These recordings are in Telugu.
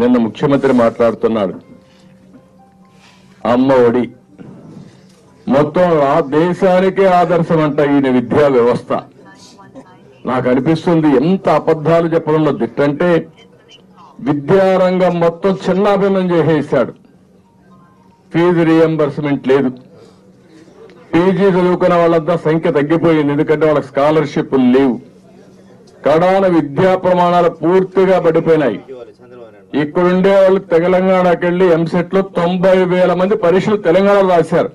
నిన్న ముఖ్యమంత్రి మాట్లాడుతున్నాడు. అమ్మ ఒడి. మొత్తం ఆ దేశానికే ఆదర్శం అంట ఈయన విద్యా వ్యవస్థ. నాకు అనిపిస్తుంది ఎంత అబద్ధాలు చెప్పడంలో దిట్టంటే విద్యారంగం మొత్తం చిన్నాభిన్నం చేసేసాడు. ఫీజు రియంబర్స్మెంట్ లేదు. పీజీ చదువుకున్న వాళ్ళంతా సంఖ్య తగ్గిపోయింది. ఎందుకంటే వాళ్ళకి స్కాలర్షిప్ లేవు. కడాన విద్యా ప్రమాణాలు పూర్తిగా పడిపోయినాయి. ఇక్కడుండే వాళ్ళు తెలంగాణకి వెళ్ళి ఎంసెట్లో తొంభై వేల మంది పరీక్షలు తెలంగాణలో రాశారు.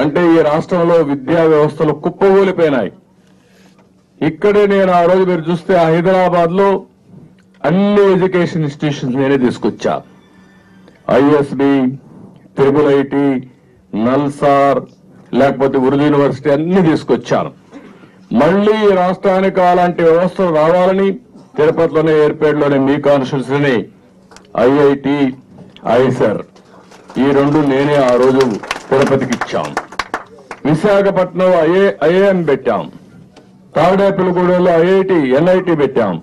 అంటే ఈ రాష్ట్రంలో విద్యా వ్యవస్థలు కుప్పగూలిపోయినాయి ఇక్కడే నేను ఆ రోజు మీరు చూస్తే హైదరాబాద్లో అన్ని ఎడ్యుకేషన్ ఇన్స్టిట్యూషన్స్ నేనే తీసుకొచ్చా. ఐఎస్బి త్రిబుల్ ఐటి నల్సార్ లేకపోతే ఉర్దూ యూనివర్సిటీ అన్ని తీసుకొచ్చాను. మళ్ళీ ఈ రాష్ట్రానికి అలాంటి వ్యవస్థలు రావాలని తిరుపతిలోనే ఏర్పేటలోనే మీ కాన్స్టిట్యూన్సీని ఐఐటి ఐసర్ ఈ రెండు నేనే ఆ రోజు తిరుపతికి ఇచ్చాం విశాఖపట్నం ఐఏ ఐఏఎం పెట్టాం. తాడేపల్లిగూడెంలో ఐఐటి ఎన్ఐటి పెట్టాం.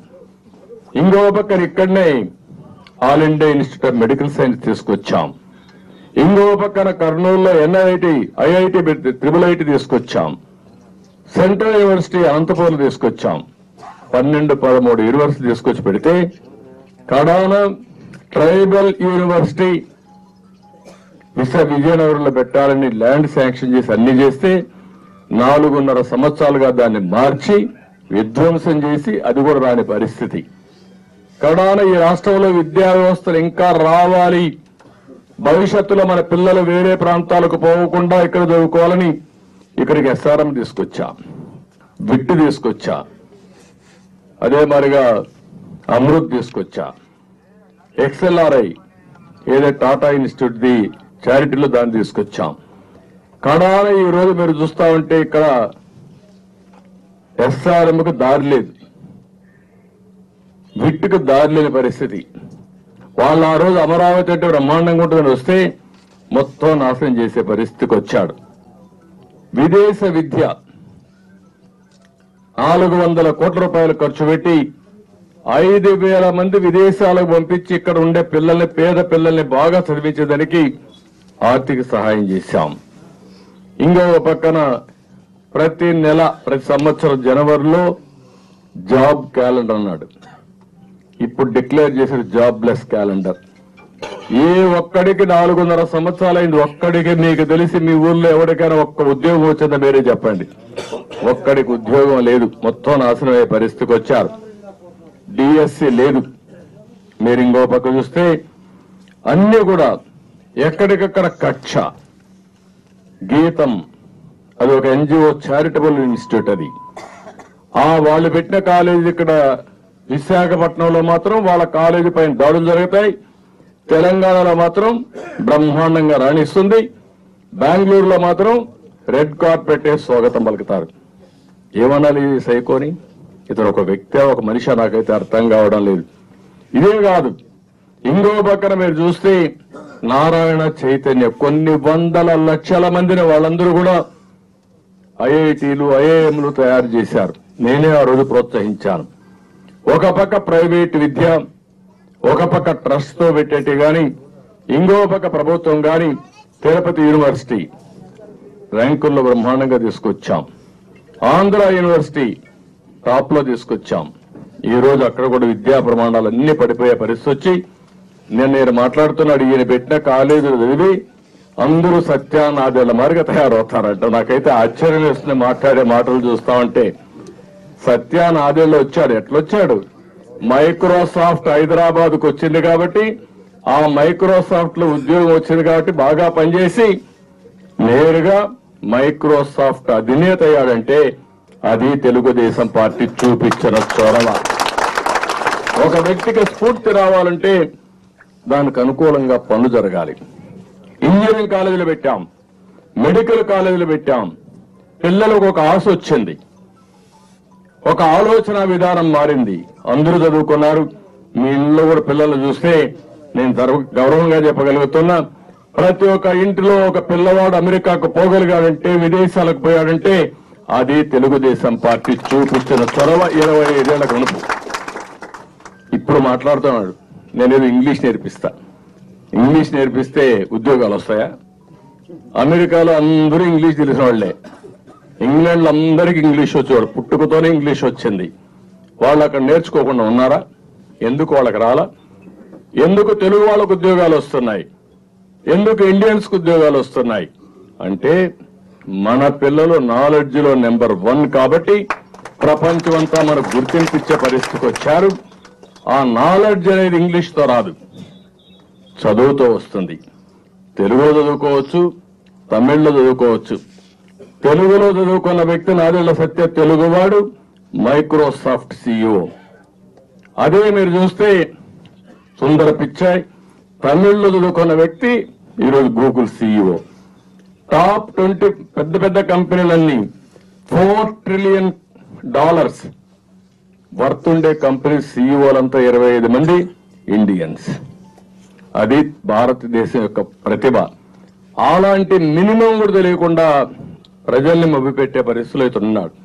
ఇంకో పక్కన ఇక్కడనే all India institute of medical science తీసుకొచ్చాం. ఇంకో పక్కన కర్నూలులో ఎన్ఐటి ఐఐటి త్రిబుల్ ఐటి తీసుకొచ్చాం. సెంట్రల్ యూనివర్సిటీ అనంతపురం తీసుకొచ్చాం. పన్నెండు పదమూడు యూనివర్సిటీ తీసుకొచ్చి పెడితే కడాన ట్రైబల్ యూనివర్సిటీ విశ విజయనగరంలో పెట్టాలని ల్యాండ్ శాంక్షన్ చేసి అన్ని చేస్తే నాలుగున్నర సంవత్సరాలుగా దాన్ని మార్చి విధ్వంసం చేసి అది కూడా రాని పరిస్థితి. కడాన ఈ రాష్ట్రంలో విద్యా వ్యవస్థలు ఇంకా రావాలి. భవిష్యత్తులో మన పిల్లలు వేరే ప్రాంతాలకు పోకుండా ఇక్కడ చదువుకోవాలని ఇక్కడికి ఎస్ఆర్ఎం తీసుకొచ్చా విట్టు తీసుకొచ్చా అదే మరిగా అమృత్ తీసుకొచ్చా. ఎక్స్ఎల్ఆర్ఐ ఏదో టాటా ఇన్స్టిట్యూట్ ది చారిటీలో దాన్ని తీసుకొచ్చాం. కడాన ఈ రోజు మీరు చూస్తా ఉంటే ఇక్కడ ఎస్ఆర్ఎంకు దారి లేదు. విట్టుకు దారి లేని పరిస్థితి. వాళ్ళు ఆ రోజు అమరావతి అంటే బ్రహ్మాండంగా ఉంటుందని వస్తే మొత్తం నాశనం చేసే పరిస్థితికి వచ్చాడు. విదేశ విద్య నాలుగు వందల కోట్ల రూపాయలు ఖర్చు పెట్టి ఐదు వేల మంది విదేశాలకు పంపించి ఇక్కడ ఉండే పిల్లల్ని పేద పిల్లల్ని బాగా చదివించేదానికి ఆర్థిక సహాయం చేశాం. ఇంకో పక్కన ప్రతి నెల ప్రతి సంవత్సరం జనవరిలో జాబ్ క్యాలెండర్ అన్నాడు. ఇప్పుడు డిక్లేర్ చేసిన జాబ్లెస్ క్యాలెండర్. ఏ ఒక్కడికి నాలుగున్నర సంవత్సరాలైంది ఒక్కడికి మీకు తెలిసి మీ ఊర్లో ఎవరికైనా ఒక్క ఉద్యోగం వచ్చిందో మీరే చెప్పండి. ఒక్కడికి ఉద్యోగం లేదు మొత్తం నాశనం అయ్యే పరిస్థితికి వచ్చారు. డిఎస్సి లేదు. మీరు ఇంకో పక్క చూస్తే అన్ని కూడా ఎక్కడికక్కడ కక్ష గీతం అది ఒక ఎన్జిఓ చారిటబుల్ ఇన్స్టిట్యూట్ అది. ఆ వాళ్ళు పెట్టిన కాలేజీ ఇక్కడ విశాఖపట్నంలో మాత్రం వాళ్ళ కాలేజీ పైన దాడులు జరుగుతాయి. తెలంగాణలో మాత్రం బ్రహ్మాండంగా రాణిస్తుంది. బెంగళూరులో మాత్రం రెడ్ కార్పెట్ స్వాగతం పలుకుతారు. ఏమనాలి సైకోని? ఇతను ఒక వ్యక్తి ఒక మనిషి నాకైతే అర్థం కావడం లేదు. ఇదే కాదు. ఇంకో పక్కన మీరు చూస్తే నారాయణ చైతన్య కొన్ని వందల లక్షల మందిని వాళ్ళందరూ కూడా ఐఐటీలు ఐఐఎంలు తయారు చేశారు. నేనే ఆ రోజు ప్రోత్సహించాను. ఒక పక్క ప్రైవేట్ విద్య ఒక పక్క ట్రస్ట్తో పెట్టేటి కానీ ఇంకో పక్క ప్రభుత్వం కానీ తిరుపతి యూనివర్సిటీ ర్యాంకుల్లో బ్రహ్మాండంగా తీసుకొచ్చాం. ఆంధ్ర యూనివర్సిటీ టాప్లో తీసుకొచ్చాం. ఈ రోజు అక్కడ కూడా విద్యా ప్రమాణాలు అన్ని పడిపోయే పరిస్థితి వచ్చి నేను నేను మాట్లాడుతున్నాడు ఈయన పెట్టిన కాలేజీలు చదివి అందరూ సత్యానాదేళ్ళ మారిగా తయారవుతారంట. నాకైతే ఆశ్చర్యం వేస్తుంది మాట్లాడే మాటలు చూస్తా ఉంటే. సత్యానాదేళ్ళు వచ్చాడు. ఎట్లొచ్చాడు? మైక్రోసాఫ్ట్ హైదరాబాద్కు వచ్చింది కాబట్టి ఆ మైక్రోసాఫ్ట్లో ఉద్యోగం వచ్చింది కాబట్టి బాగా పనిచేసి నేరుగా మైక్రోసాఫ్ట్ అధినేత అయ్యాడంటే అది తెలుగుదేశం పార్టీ చూపించిన చొరవ. ఒక వ్యక్తికి స్ఫూర్తి రావాలంటే దానికి అనుకూలంగా పనులు జరగాలి. ఇంజనీరింగ్ కాలేజీలు పెట్టాం మెడికల్ కాలేజీలు పెట్టాం పిల్లలకు ఒక ఆశ వచ్చింది. ఒక ఆలోచన విధానం మారింది. అందరూ చదువుకున్నారు. మీ ఇంట్లో కూడా పిల్లలు చూస్తే నేను గౌరవంగా చెప్పగలుగుతున్నా. ప్రతి ఒక్క ఇంటిలో ఒక పిల్లవాడు అమెరికాకు పోగలిగాడంటే విదేశాలకు పోయాడంటే అది తెలుగుదేశం పార్టీ చూపించిన చొరవ ఇరవై ఐదేళ్ళ కనుపు ఇప్పుడు మాట్లాడుతున్నాడు. నేనేదో ఇంగ్లీష్ నేర్పిస్తా. ఇంగ్లీష్ నేర్పిస్తే ఉద్యోగాలు వస్తాయా? అమెరికాలో అందరూ ఇంగ్లీష్ తెలిసిన వాళ్ళే ఇంగ్లాండ్లో అందరికీ ఇంగ్లీష్ వచ్చేవాడు. పుట్టుకతోనే ఇంగ్లీష్ వచ్చింది. వాళ్ళు అక్కడ నేర్చుకోకుండా ఉన్నారా? ఎందుకు వాళ్ళకి రాలా? ఎందుకు తెలుగు వాళ్ళకు ఉద్యోగాలు వస్తున్నాయి? ఎందుకు ఇండియన్స్కు ఉద్యోగాలు వస్తున్నాయి? అంటే మన పిల్లలు నాలెడ్జ్లో నెంబర్ వన్ కాబట్టి ప్రపంచం అంతా మనకు గుర్తింపిచ్చే పరిస్థితికి వచ్చారు. ఆ నాలెడ్జ్ అనేది ఇంగ్లీష్తో రాదు. చదువుతో వస్తుంది. తెలుగులో చదువుకోవచ్చు తమిళ్ళో చదువుకోవచ్చు. తెలుగులో చదువుకున్న వ్యక్తి నాదెళ్ళ సత్య తెలుగువాడు మైక్రోసాఫ్ట్ సిఇఓ అదే మీరు చూస్తే సుందర పిచ్చాయ్ తమిళ్ళో చదువుకున్న వ్యక్తి ఈరోజు గూగుల్ సిఇఓ టాప్ ట్వంటీ పెద్ద పెద్ద కంపెనీలన్నీ ఫోర్ ట్రిలియన్ డాలర్స్ వర్త్ ఉండే కంపెనీ సీఈఓలంతా ఇరవై ఐదు మంది ఇండియన్స్. అది భారతదేశం యొక్క ప్రతిభ. అలాంటి మినిమం కూడా తెలియకుండా ప్రజల్ని మభ్యపెట్టే పరిస్థితులు అయితే ఉన్నాడు.